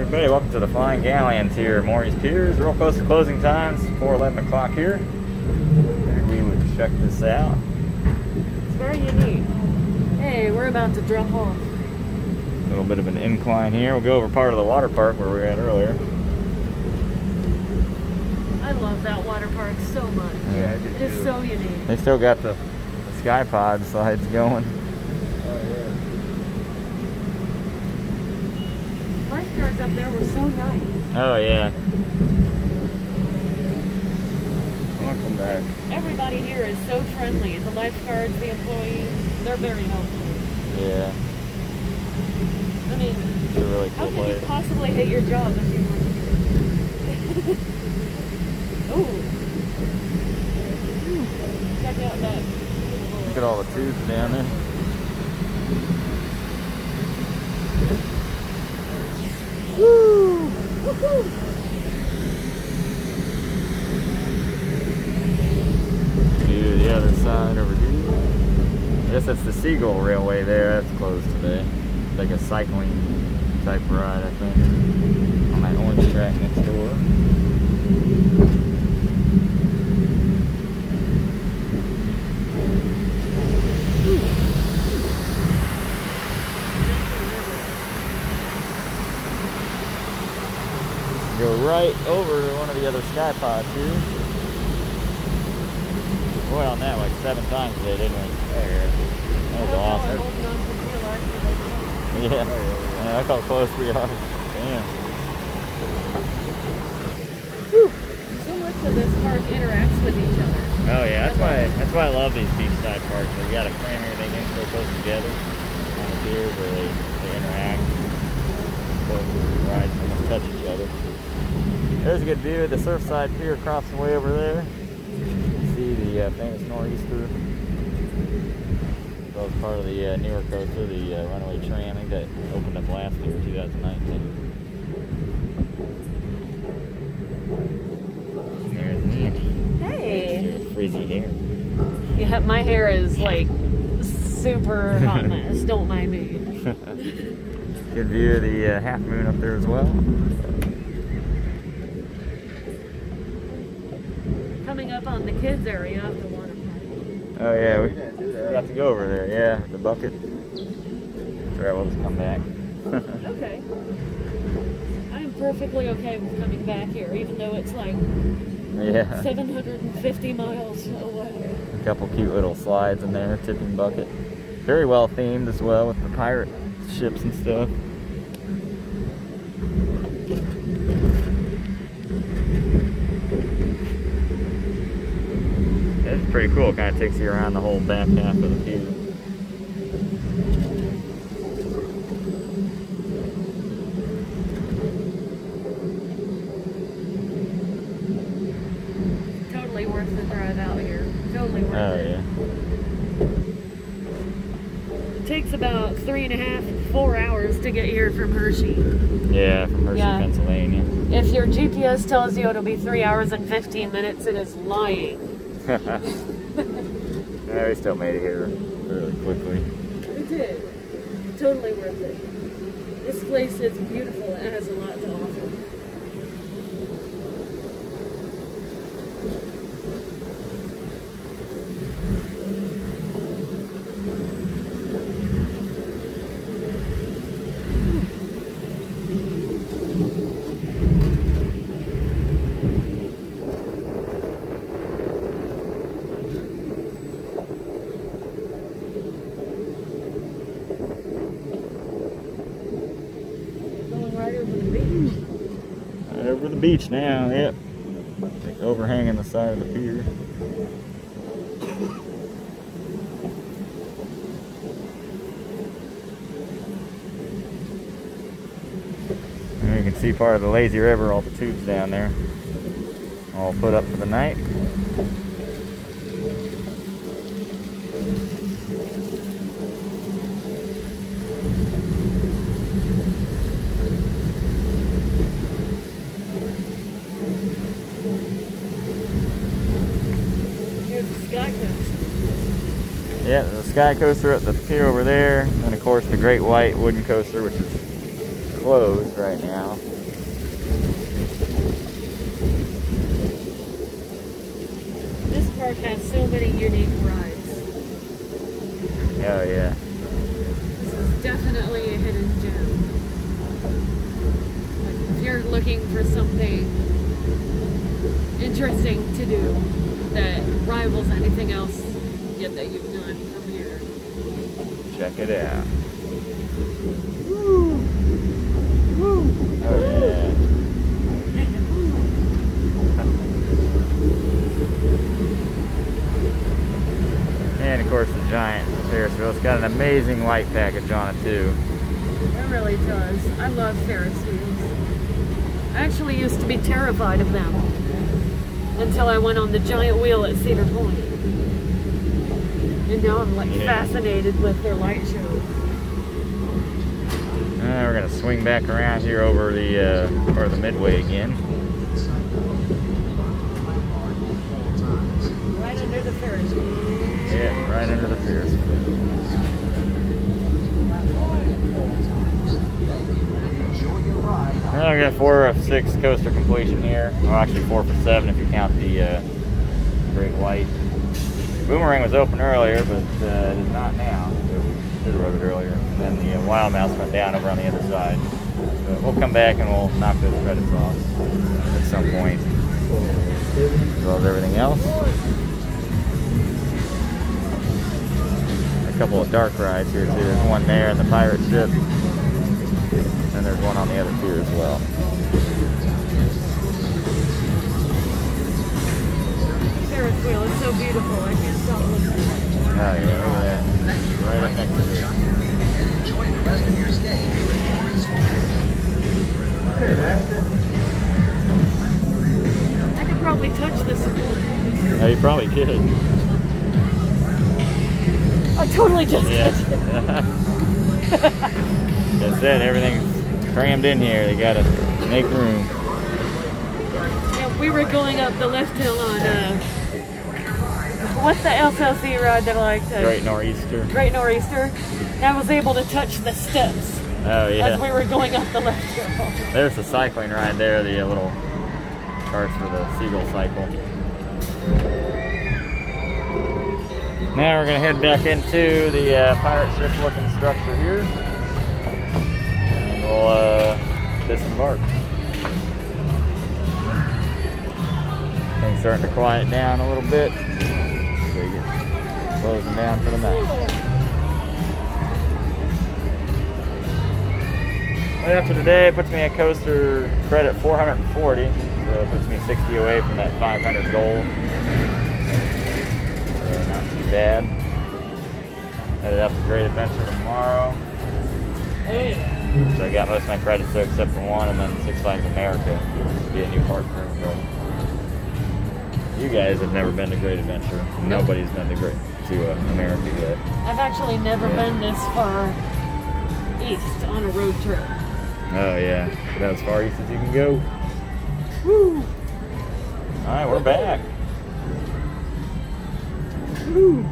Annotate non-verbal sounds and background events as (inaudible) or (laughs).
everybody, welcome to the Flying Galleons here Morey's Piers. Real close to closing times, 4 11 o'clock here. We would check this out. It's very unique. Hey, we're about to drop off. A little bit of an incline here. We'll go over part of the water park where we were at earlier. I love that water park so much. Yeah, I do It is so unique. They still got the, the sky pod slides going. Lifeguards up there were so nice. Oh, yeah. Welcome back. Everybody here is so friendly. The lifeguards, the employees, they're very helpful. Yeah, I mean, it's a really how cool could you possibly hate your job if you weren't? (laughs) Ooh. Check out that. Look at all the tubes down there. View the other side over here. I guess that's the Seagull Railway there. That's closed today. It's like a cycling type ride, I think. On that orange track next door. Go right over one of the other sky pods here. Boy, on that like seven times today, didn't we? There. That was awesome. Holding on for dear life for that jump. Yeah. yeah, look how close we are. Damn. So much of this park interacts with each other. Oh yeah, that's why that's why I love these beachside parks. They got to cram everything in so close together on the piers where they, they interact. Both rides almost touch each other. There's a good view of the Surfside Pier across the way over there. You can see the uh, famous nor'easter. That was part of the uh, newer coaster, the uh, runaway train. I think that opened up last year, 2019. There's Andy. Hey. Frizzy hair. Yeah, my hair is like super hot mess. (laughs) Don't mind me. (laughs) Good view of the uh, half moon up there as well. Coming up on the kids area of the water park. Oh yeah, we got to go over there. Yeah, the bucket. That's right, we'll just come back. (laughs) Okay. I'm perfectly okay with coming back here, even though it's like yeah, 750 miles away. a couple cute little slides in there, tipping bucket. Very well themed as well with the pirate ships and stuff. It's pretty cool. It Kind of takes you around the whole back half of the pier. Totally worth the drive out here. Totally worth Oh it. yeah. It takes about three and a half, four hours to get here from Hershey. Yeah, from Hershey, Yeah. Pennsylvania. If your GPS tells you it'll be three hours and 15 minutes, it is lying. yeah, we still made it here really quickly. We did. Totally worth it. This place is beautiful. It has a lot to offer. Beach now, yep. Overhanging the side of the pier. And you can see part of the lazy river, all the tubes down there. All put up for the night. Here's the sky coast. Yeah, the sky coaster at the pier over there, and of course the great white wooden coaster, which is closed right now. This park has so many unique rides. Oh yeah. This is definitely a hidden gem. Like, if you're looking for something interesting to do rivals anything else yet that you've done, come here. Check it out. Oh yeah. And of course the giant Ferris wheel. It's got an amazing light package on it too. It really does. I love Ferris wheels. I actually used to be terrified of them until I went on the giant wheel at Cedar Point. And now I'm like Yeah. fascinated with their light shows. Uh, we're gonna swing back around here over the uh, or the midway again. Right under the Ferris wheel. Yeah, right under the Ferris wheel. Well, we got four of six coaster completion here. Well, actually four for seven if you count the uh, Great White. Boomerang was open earlier, but uh, it is not now. We should have rode it earlier. And then the uh, Wild Mouse went down over on the other side. So we'll come back and we'll knock those credits off at some point. As well as everything else. a couple of dark rides here too. There's one there in the pirate ship. And there's one on the other pier as well. Ferris wheel is so beautiful. I can't stop looking. Oh yeah, look. Right up next to it. Enjoy the rest of your stay. I could probably touch this. Oh, you probably could. I totally just Yeah. touched. (laughs) That's it. Everything's crammed in here. They gotta make room. Yeah, we were going up the left hill on, uh, what's the SLC ride that I like to? Great Nor'easter. Great Nor'easter. And I was able to touch the steps Oh as we were going up the left hill. There's the cycling ride there. The little carts for the seagull cycle. Now we're gonna head back into the uh, pirate ship looking structure here. We'll uh, disembark. Things starting to quiet down a little bit. Closing down for the night. After today, it puts me at coaster credit 440. So it puts me 60 away from that 500 goal. Not too bad. Headed up to Great Adventure tomorrow. So I got most of my credits there except for one, and then Six Flags America to be a new park for everybody. You guys have never been to Great Adventure. Nobody's been to Great to uh, America yet. I've actually never Yeah. been this far east on a road trip. Oh yeah, about as far east as you can go. Woo! All right, we're back. Woo!